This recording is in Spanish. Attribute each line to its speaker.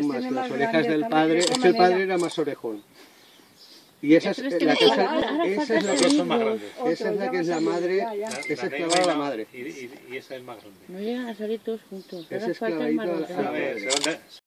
Speaker 1: son más, las orejas del padre, es el padre era más orejón. Y esa es la que esa es la que esa es la que es la madre, esa es
Speaker 2: la
Speaker 1: la madre.
Speaker 2: Y, esa es más grande.
Speaker 3: No llegan a salir todos juntos.
Speaker 1: La- madre.